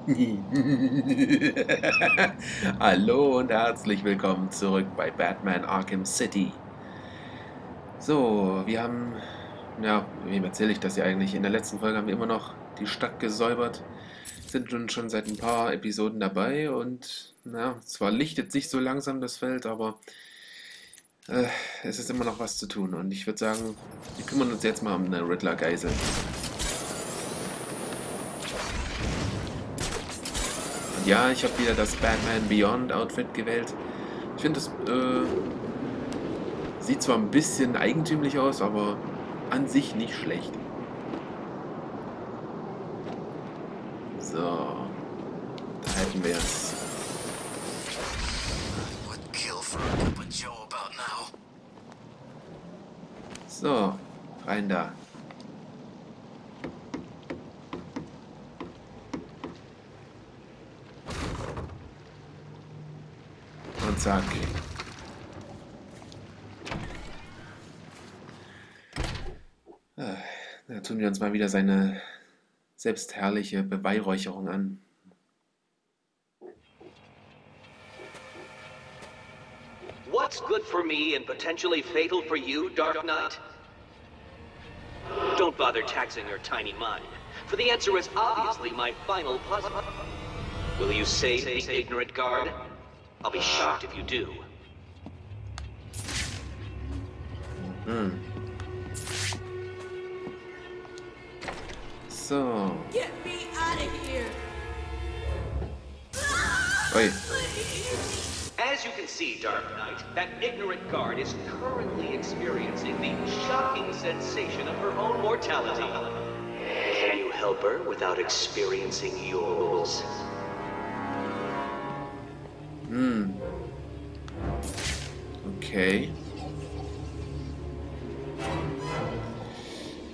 Hallo und herzlich willkommen zurück bei Batman Arkham City. So, wir haben, ja, wem erzähle ich das ja eigentlich? In der letzten Folge haben wir immer noch die Stadt gesäubert, sind nun schon seit ein paar Episoden dabei und, na, zwar lichtet sich so langsam das Feld, aber äh, es ist immer noch was zu tun und ich würde sagen, wir kümmern uns jetzt mal um eine Riddler-Geisel. Ja, ich habe wieder das Batman Beyond Outfit gewählt. Ich finde, das äh, sieht zwar ein bisschen eigentümlich aus, aber an sich nicht schlecht. So, da hätten wir es. So, rein da. Zack. Ah, da tun wir uns mal wieder seine selbstherrliche Beweihräucherung an. What's good for me and potentially fatal for you, Dark Knight? Don't bother taxing your tiny mind, for the answer is obviously my final puzzle. Will you save the ignorant guard? I'll be shocked if you do. Hm. So. Get me out of here! Oi. As you can see, Dark Knight, that ignorant guard is currently experiencing the shocking sensation of her own mortality. Can you help her without experiencing yours? Hm. Okay.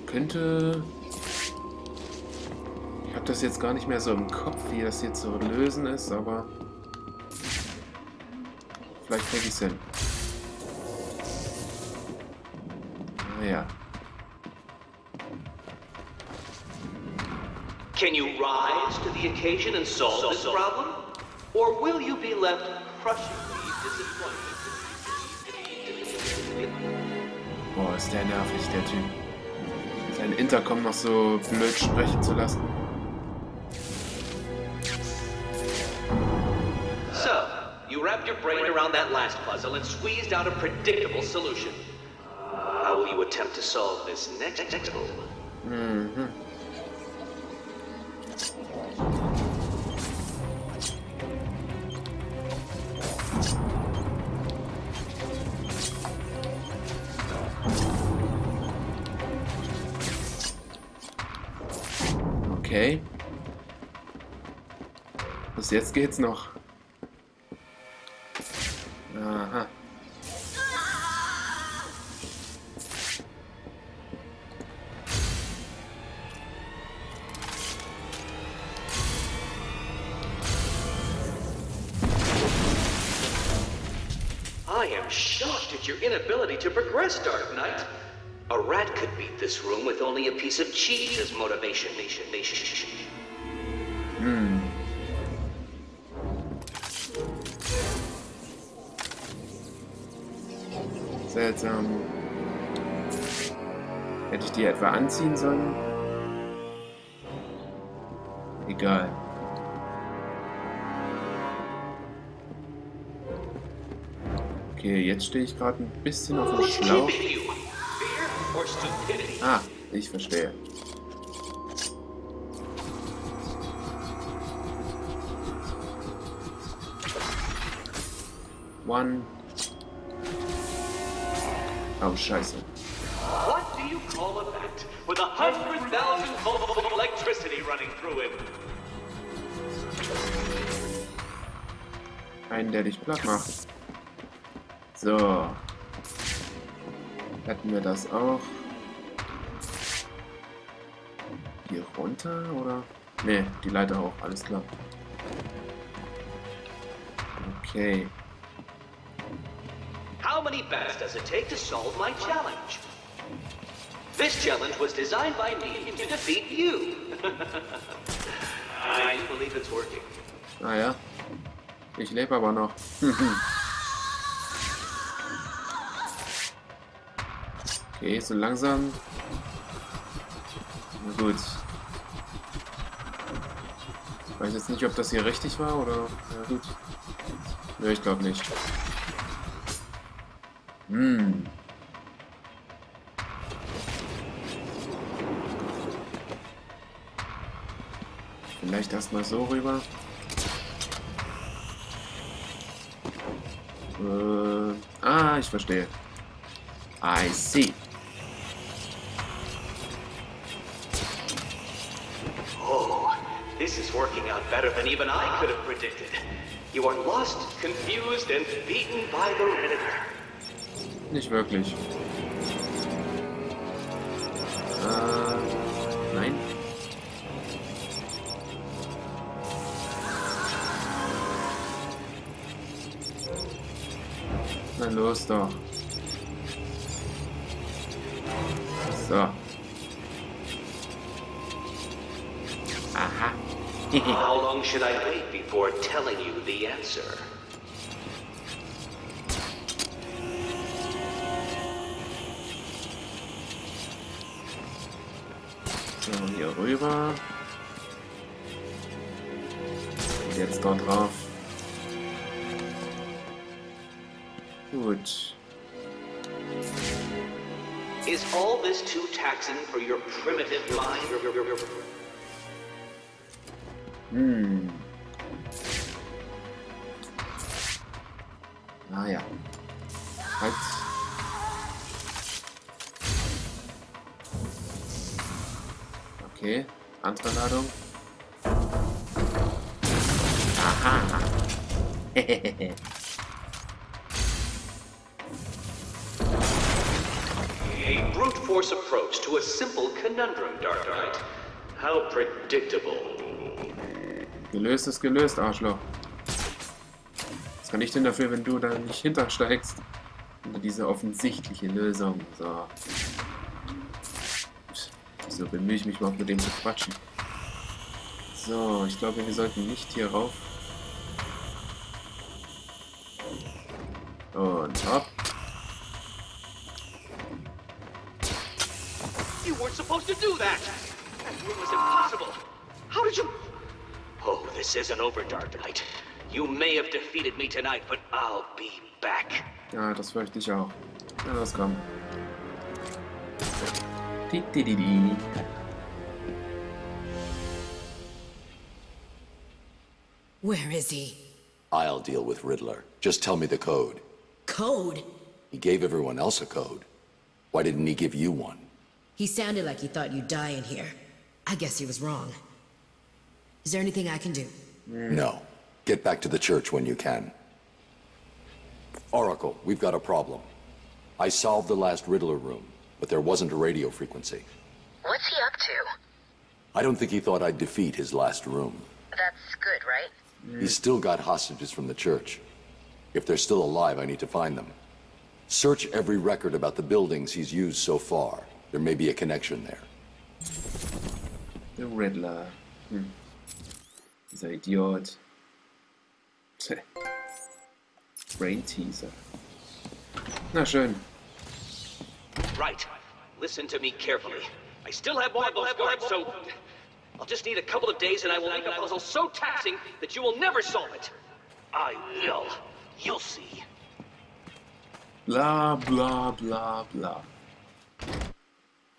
Könnte... Ich habe das jetzt gar nicht mehr so im Kopf, wie das hier zu lösen ist, aber... Vielleicht kriege ich es hin. Naja. Can you rise to the occasion and solve this problem? Or will you be left crushingly disappointed? Boah, ist der nervig, der Typ. Sein Intercom noch so blöd sprechen zu lassen. So, you wrapped your brain around that last puzzle and squeezed out a predictable solution. How will you attempt to solve this next puzzle? Mhm. Okay. Bis jetzt geht's noch. Aha. I am shocked at your inability to progress, Dark only a piece of cheese as motivation. Nation, nation. Hm. Seltsam. Hätte ich die etwa anziehen sollen? Egal. Okay, jetzt stehe ich gerade ein bisschen auf dem Schlauch. Ah, ich verstehe. One. Oh, scheiße. What do you call a vent with a hundred thousand volts of electricity running through it? Einen, der dich platt macht. So. Hätten wir das auch. Hier runter, oder? Ne, die Leiter auch, alles klar. Okay. How many bats does it take to solve my challenge? This challenge was designed by me to defeat you. I believe it's working. Naja. Ich lebe aber noch. okay, so langsam. Na gut. Ich weiß jetzt nicht, ob das hier richtig war oder. Ja gut. Ne, ich glaube nicht. Hm. Vielleicht erstmal so rüber. Äh, ah, ich verstehe. I see. This is working out better than even I could have predicted. You are lost, confused, and beaten by the Riddler. Nicht wirklich. Äh, nein. Na los doch. So. Uh-huh. Aha. How long should I wait before telling you the answer? So, hier rüber. Und jetzt dort drauf. Gut. Is all this too taxing for your primitive mind? Ah, hm. Naja. Halt. Okay. Andere Ladung. Aha. A brute force approach to a simple conundrum, Dark Knight. How predictable. Gelöst ist gelöst, Arschloch. Was kann ich denn dafür, wenn du da nicht hintersteigst? Unter diese offensichtliche Lösung. So. So bemühe ich mich mal mit dem zu quatschen. So, ich glaube, wir sollten nicht hier rauf. Und hopp. You weren't supposed to do that! Room was impossible! How did you... Oh, this isn't over, Dark Knight. You may have defeated me tonight, but I'll be back. Ja, das fürchte ich auch. Na, los, komm. Di, di, di, di. Where is he? I'll deal with Riddler. Just tell me the code. Code? He gave everyone else a code. Why didn't he give you one? He sounded like he thought you'd die in here. I guess he was wrong. Is there anything I can do? No. Get back to the church when you can. Oracle, we've got a problem. I solved the last Riddler room, but there wasn't a radio frequency. What's he up to? I don't think he thought I'd defeat his last room. That's good, right? He's still got hostages from the church. If they're still alive, I need to find them. Search every record about the buildings he's used so far. There may be a connection there. Der Riddler. Hm. Dieser Idiot. Brain Teaser. Na schön. Right. Listen to me carefully. I still have one of those guards, so... I'll just need a couple of days and I will make a puzzle so taxing that you will never solve it. I will. You'll see. Bla bla bla bla.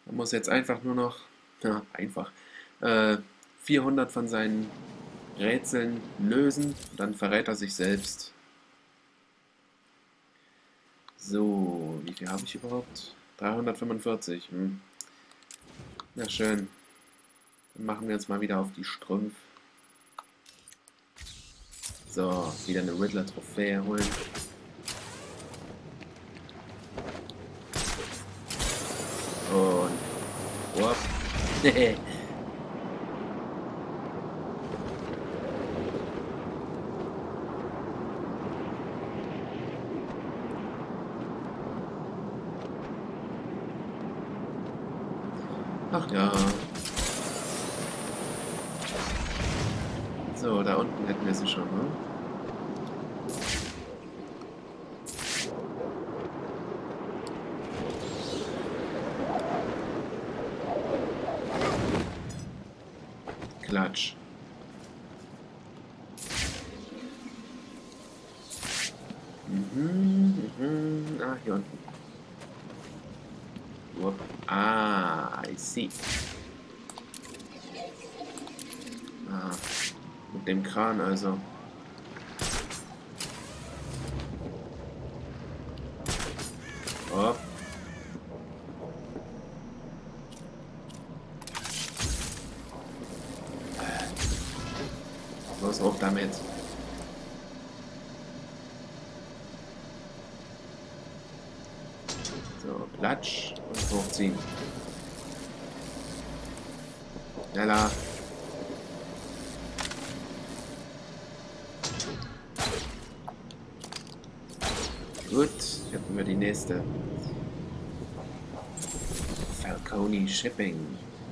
Man muss jetzt einfach nur noch, ja, einfach, äh, 400 von seinen Rätseln lösen. Dann verrät er sich selbst. So, wie viel habe ich überhaupt? 345. Hm. Na schön. Dann machen wir uns mal wieder auf die Strümpf. So, wieder eine Riddler-Trophäe holen. Und. Whoop. Ach ja. So, da unten hätten wir sie schon, ne? Klatsch. Mhm, mhm. Ah, hier unten. Whoop. Ah, I see. Ah, mit dem Kran also. Hopp. Los, hoch damit. So, Platsch und hochziehen. Schneller. Gut, hätten wir die nächste. Falcone Shipping.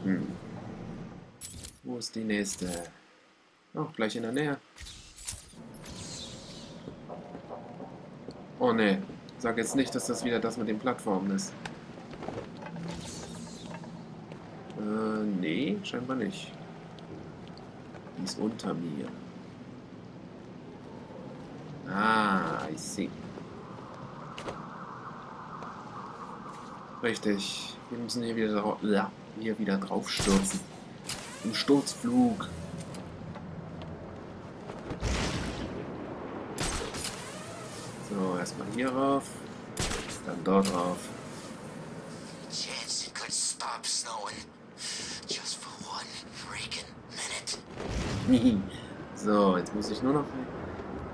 Hm. Wo ist die nächste? Oh, gleich in der Nähe. Oh ne, sag jetzt nicht, dass das wieder das mit den Plattformen ist. Äh, nee, scheinbar nicht. Die ist unter mir. Ah, ich sehe. Richtig. Wir müssen hier wieder, ja, hier wieder drauf stürzen. Im Sturzflug. So, erstmal hier rauf. Dann dort rauf. So, jetzt muss ich nur noch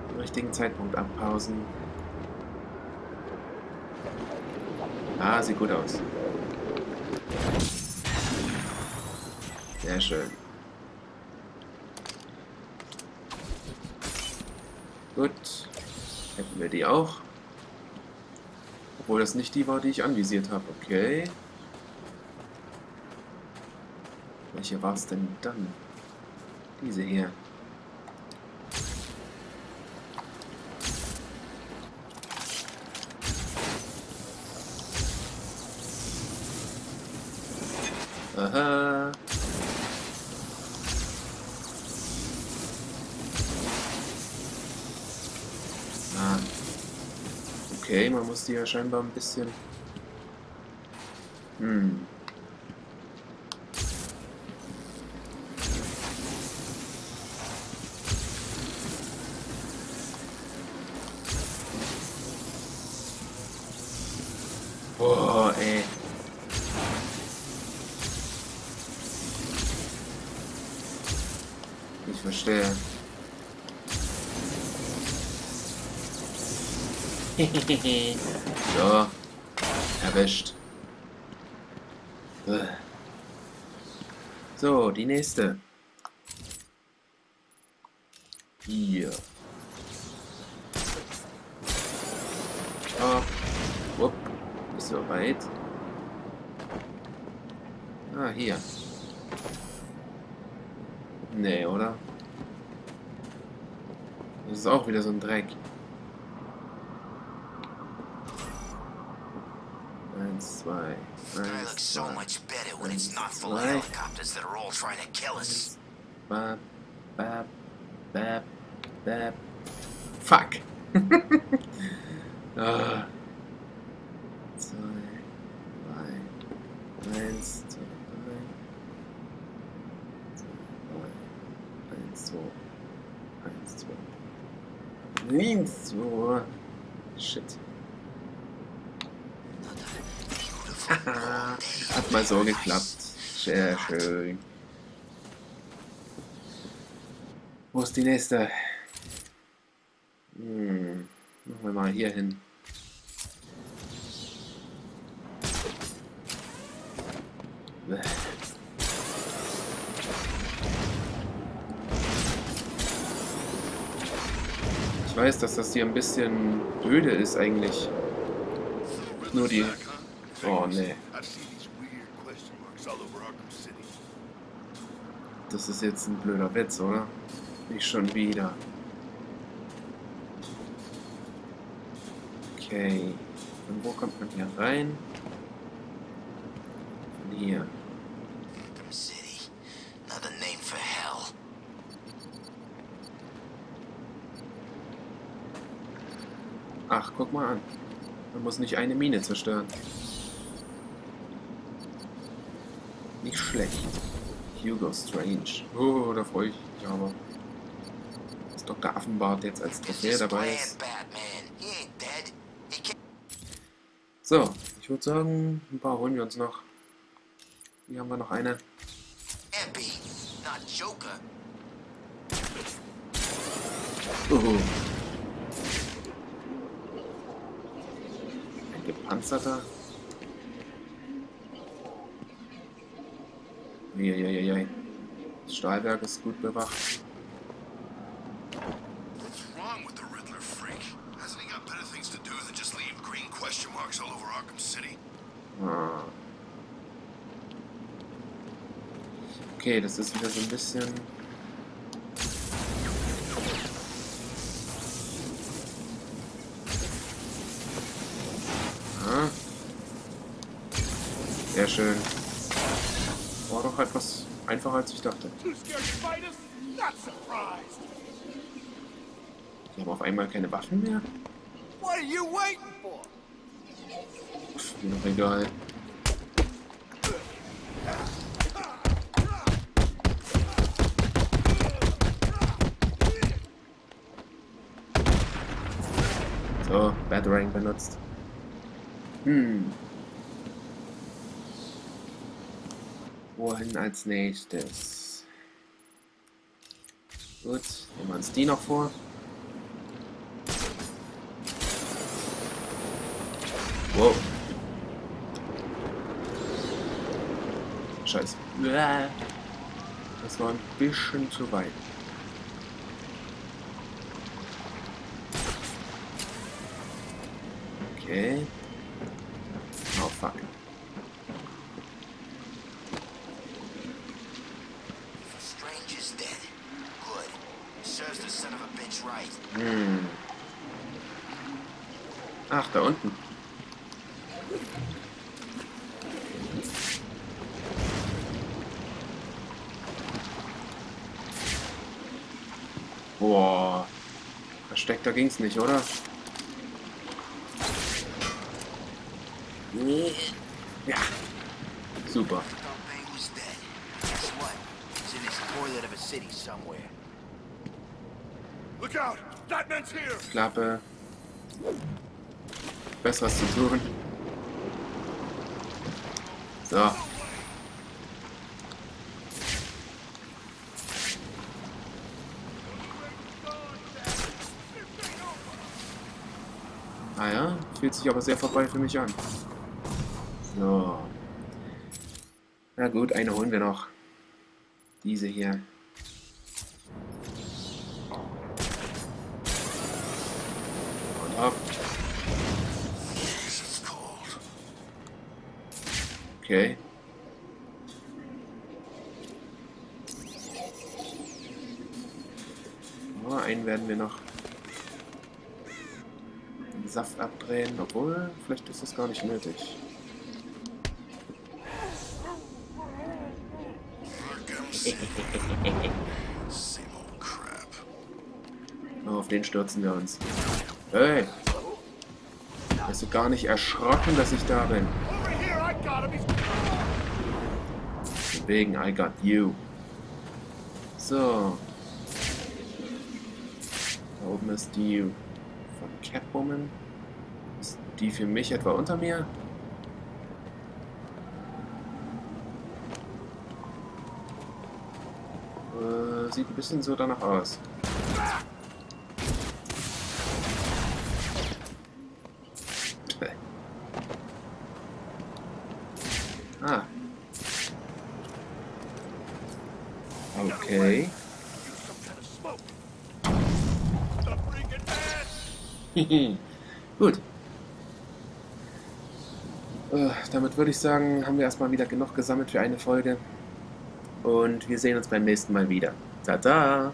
den richtigen Zeitpunkt abpausen. Ah, sieht gut aus. Sehr schön. Gut. Hätten wir die auch. Obwohl das nicht die war, die ich anvisiert habe. Okay. Welche war es denn dann? Diese hier. Aha. Ah. Okay, man muss die ja scheinbar ein bisschen... Hm. Boah, ey. Verstehe. so. Erwischt. Äh. So, die nächste. Hier. Stopp. Wupp. Ist so weit. Ah, hier. Nee, oder? Das ist auch wieder so ein Dreck. Eins, zwei. Eins, zwei. kill us. Bap, bap, bap, bap. Fuck. ah. Zwei, drei, eins, zwei, drei. Zwei, drei, eins, zwei, eins, zwei. Eins, zwei. Shit. Beautiful Haha, gold day. Hat mal so geklappt. Sehr schön. Wo ist die nächste? Hm, machen wir mal hier hin. Ich weiß, dass das hier ein bisschen öde ist eigentlich. Nur die... Oh, nee. Das ist jetzt ein blöder Witz, oder? Nicht schon wieder. Okay. Von wo kommt man hier rein? Von hier. Arkham City. Another name for hell. Ach, guck mal an. Man muss nicht eine Mine zerstören. Nicht schlecht. Hugo Strange. Oh, da freue ich mich aber. Dass Dr. Affenbart jetzt als It's Trophäe dabei ist. So, ich würde sagen, ein paar holen wir uns noch. Hier haben wir noch eine. Uhu. Ein gepanzerter. Uiuiui. Das Stahlwerk ist gut bewacht. What's wrong with the Riddler freak? Hasn't he got better things to do than just leave green question marks all over Arkham City? Ah. Okay, das ist wieder so ein bisschen. Ah. Sehr schön. War doch etwas einfacher als ich dachte. Die haben auf einmal keine Waffen mehr? What are you waiting for? Pff, mir doch egal. So, Batarang benutzt. Hm. Wohin als nächstes? Gut, nehmen wir uns die noch vor. Wow. Scheiße. Das war ein bisschen zu weit. Okay. Oh fuck. Strange is dead. Good. Serves the son of a bitch right. Hm. Ach, da unten. Boah. Versteckter ging's nicht, oder? Nee. Ja. Super. Klappe. Besseres zu tun. So. Ah ja, fühlt sich aber sehr vorbei für mich an. So. Na gut, eine holen wir noch. Diese hier. Und ab. Jeez, it's cold. Okay. Oh, einen werden wir noch den Saft abdrehen, obwohl, vielleicht ist das gar nicht nötig. Oh, auf den stürzen wir uns. Hey! Bist du gar nicht erschrocken, dass ich da bin? Wegen, I got you. So. Da oben ist die von Catwoman. Ist die für mich etwa unter mir? Äh, sieht ein bisschen so danach aus. Ah. Okay. some kind of smoke. The freaking man! Gut. Äh, damit würde ich sagen, haben wir erstmal wieder genug gesammelt für eine Folge. Und wir sehen uns beim nächsten Mal wieder. Tada!